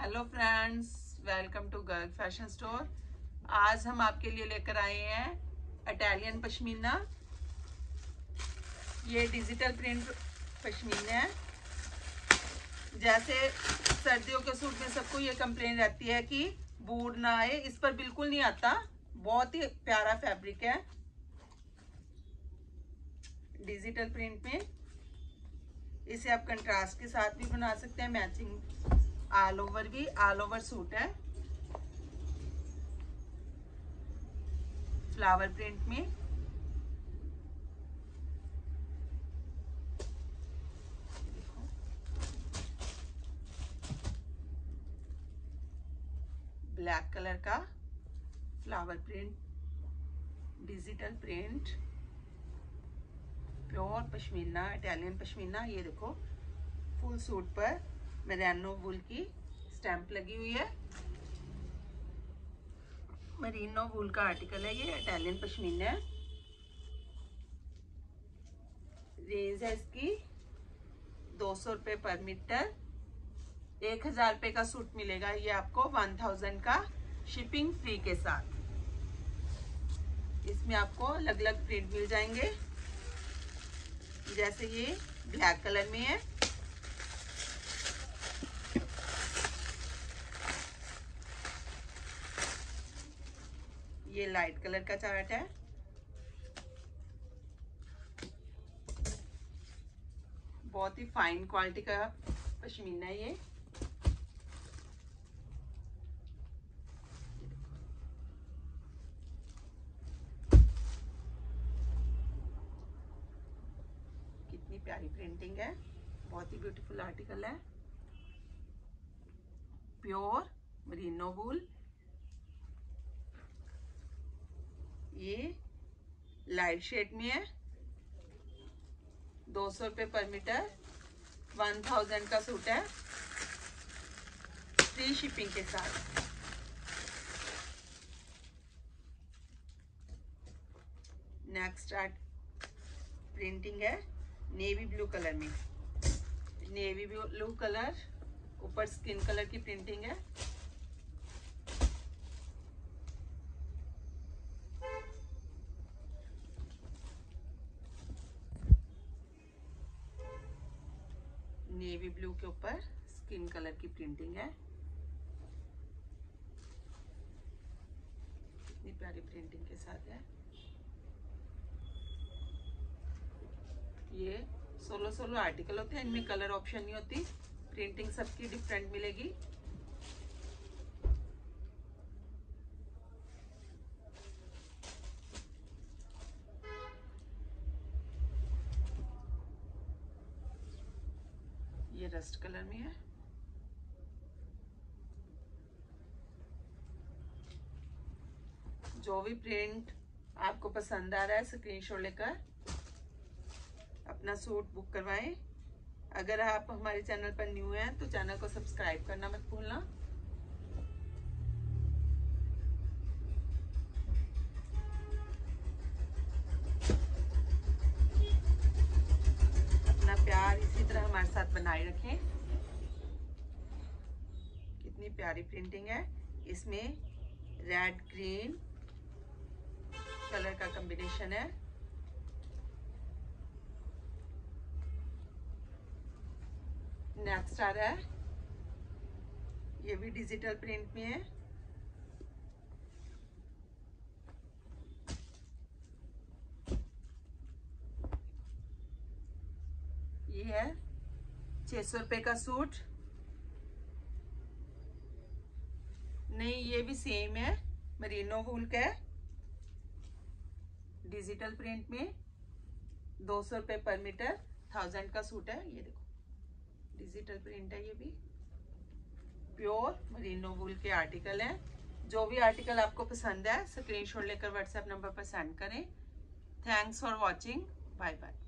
Hello friends welcome to girl fashion store आज हम आपके लिए लेकर आए हैं इटालियन पश्मीना। ये डिजिटल प्रिंट पश्मीना है। जैसे सर्दियों के सूट में सबको ये कंप्लेन रहती है कि बूढ़ ना आए। इस पर बिल्कुल नहीं आता। बहुत ही प्यारा फैब्रिक है। डिजिटल प्रिंट में। इसे आप कंट्रास्ट के साथ भी बना सकते हैं मैचिंग ऑल ओवर भी ऑल ओवर सूट है। फ्लावर प्रिंट में। ब्लैक कलर का flower print digital print pure pashmina Italian pashmina, ये देखो। फुल सूट पर। मेरानो वुल की स्टैंप लगी हुई है। मरीनो वुल का आर्टिकल है ये इटालियन पश्मीना है। रेंज है इसकी दो सौ रुपये पर मीटर एक हज़ार रुपये का सूट मिलेगा ये आपको वन थाउज़ेंड का शिपिंग फ्री के साथ। इसमें आपको अलग अलग प्रिंट मिल जाएँगे। जैसे ये ब्लैक कलर में है ये लाइट कलर का चार्ट है। बहुत ही फाइन क्वालिटी का पश्मीना है ये। कितनी प्यारी प्रिंटिंग है। बहुत ही ब्यूटीफुल आर्टिकल है। प्योर मरीनो वूल ये लाइट शेड में है। दो सौ रुपये पर मीटर। वन थाउज़ेंड का सूट है। फ्री शिपिंग के साथ। नेक्स्ट आर्ट प्रिंटिंग है नेवी ब्लू कलर में। नेवी ब्लू कलर, ऊपर स्किन कलर की प्रिंटिंग है। नेवी ब्लू के ऊपर स्किन कलर की प्रिंटिंग है। इतनी प्यारी प्रिंटिंग के साथ है। ये सोलो सोलो आर्टिकल होते हैं, इनमें कलर ऑप्शन नहीं होती। प्रिंटिंग सबकी डिफरेंट मिलेगी। ये रस्ट कलर में है। जो भी प्रिंट आपको पसंद आ रहा है स्क्रीनशॉट लेकर अपना सूट बुक करवाएँ। अगर आप हमारे चैनल पर न्यू हैं तो चैनल को सब्सक्राइब करना मत भूलना। साथ बनाए रखें। कितनी प्यारी प्रिंटिंग है। इसमें रेड ग्रीन कलर का कॉम्बिनेशन है। नेक्स्ट आ रहा है। ये भी डिजिटल प्रिंट में है। ये है छह सौ रुपये का सूट। नहीं, ये भी सेम है। मरीनो वूल का है। डिजिटल प्रिंट में दो सौ रुपये पर मीटर थाउज़ेंड का सूट है। ये देखो डिजिटल प्रिंट है ये भी। प्योर मरीनो वूल के आर्टिकल हैं। जो भी आर्टिकल आपको पसंद है स्क्रीनशॉट लेकर व्हाट्सएप नंबर पर सेंड करें। Thanks for watching bye bye